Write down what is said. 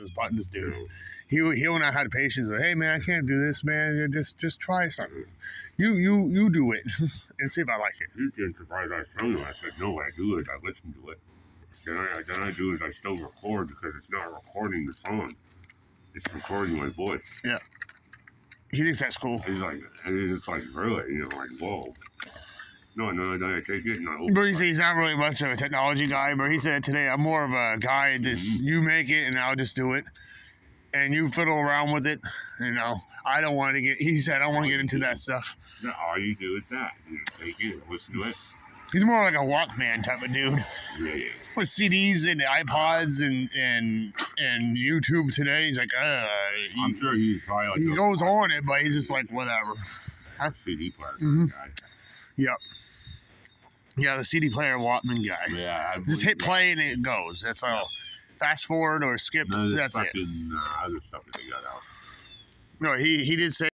those buttons, dude. He he will not have patience. Like, hey man, I can't do this, man. Just just try something. You you you do it and see if I like it. You didn't surprise I was telling you. I said, no, I do it. I listen to it. Then I, then I do is I still record because it's not recording the song. It's recording my voice. Yeah. He thinks that's cool. He's like, and it's like, really? You know, like, whoa. No, no, no, I take it I But he said he's not really much of a technology guy. But he said today I'm more of a guy. Just you make it and I'll just do it, and you fiddle around with it. You know, I don't want to get. He said I don't want to get into that stuff. No, all you do is that. You take it, listen to it. He's more like a Walkman type of dude Yeah, yeah. with CDs and iPods and and and YouTube today. He's like, uh, I'm sure he's probably like he goes on it, but he's just like whatever. CD player Mhm. guy. Yep. Yeah, the CD player Walkman guy. Yeah, I Just hit that. play and it goes. That's all. Fast forward or skip. None of this That's it. uh, other stuff that they got out. No, he he did say